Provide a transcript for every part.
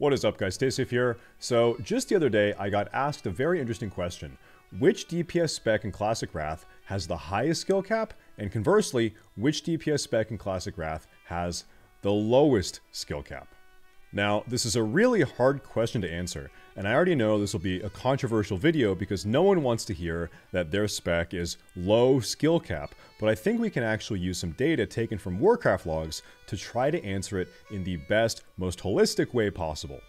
What is up guys, Safe here. So just the other day, I got asked a very interesting question. Which DPS spec in Classic Wrath has the highest skill cap? And conversely, which DPS spec in Classic Wrath has the lowest skill cap? Now, this is a really hard question to answer, and I already know this will be a controversial video because no one wants to hear that their spec is low skill cap, but I think we can actually use some data taken from Warcraft logs to try to answer it in the best, most holistic way possible.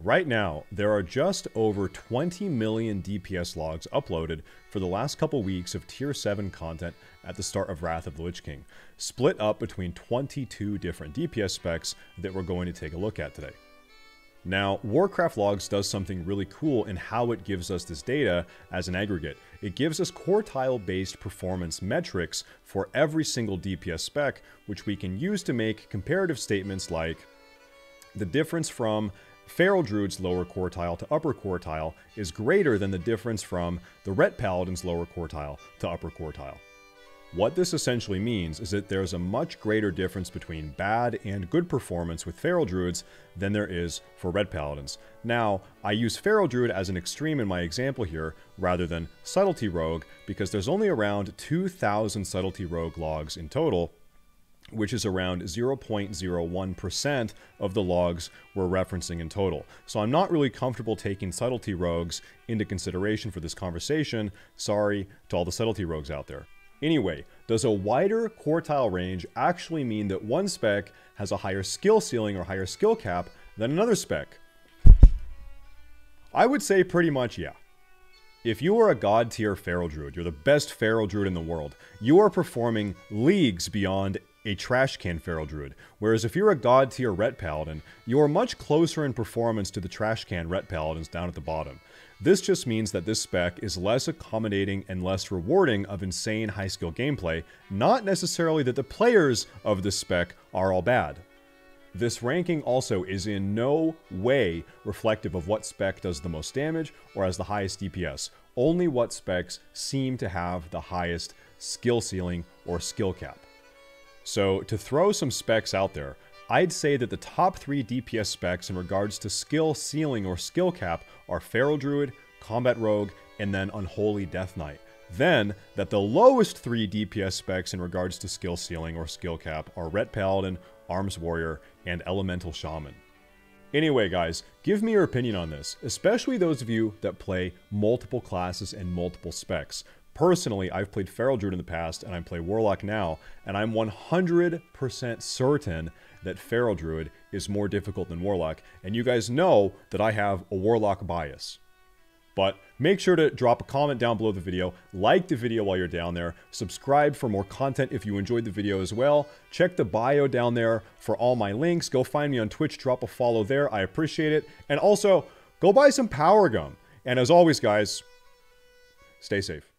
Right now, there are just over 20 million DPS logs uploaded for the last couple weeks of Tier 7 content at the start of Wrath of the Lich King, split up between 22 different DPS specs that we're going to take a look at today. Now, Warcraft Logs does something really cool in how it gives us this data as an aggregate. It gives us quartile-based performance metrics for every single DPS spec, which we can use to make comparative statements like the difference from Feral Druid's lower quartile to upper quartile is greater than the difference from the Ret Paladin's lower quartile to upper quartile. What this essentially means is that there's a much greater difference between bad and good performance with Feral Druids than there is for Ret Paladins. Now, I use Feral Druid as an extreme in my example here, rather than Subtlety Rogue, because there's only around 2,000 Subtlety Rogue logs in total, which is around 0.01% of the logs we're referencing in total. So I'm not really comfortable taking subtlety rogues into consideration for this conversation. Sorry to all the subtlety rogues out there. Anyway, does a wider quartile range actually mean that one spec has a higher skill ceiling or higher skill cap than another spec? I would say pretty much yeah. If you are a god tier Feral Druid, you're the best Feral Druid in the world, you are performing leagues beyond a trash can feral druid. Whereas if you're a god tier ret paladin, you are much closer in performance to the trash can ret paladins down at the bottom. This just means that this spec is less accommodating and less rewarding of insane high skill gameplay, not necessarily that the players of this spec are all bad. This ranking also is in no way reflective of what spec does the most damage or has the highest DPS, only what specs seem to have the highest skill ceiling or skill cap. So to throw some specs out there, I'd say that the top three DPS specs in regards to skill ceiling or skill cap are Feral Druid, Combat Rogue, and then Unholy Death Knight. Then, that the lowest three DPS specs in regards to skill ceiling or skill cap are Ret Paladin, Arms Warrior, and Elemental Shaman. Anyway, guys, give me your opinion on this, especially those of you that play multiple classes and multiple specs. Personally, I've played Feral Druid in the past, and I play Warlock now, and I'm 100% certain that Feral Druid is more difficult than Warlock, and you guys know that I have a Warlock bias. But make sure to drop a comment down below the video, like the video while you're down there, subscribe for more content if you enjoyed the video as well, check the bio down there for all my links, go find me on Twitch, drop a follow there, I appreciate it, and also, go buy some Power Gum. And as always, guys, stay safe.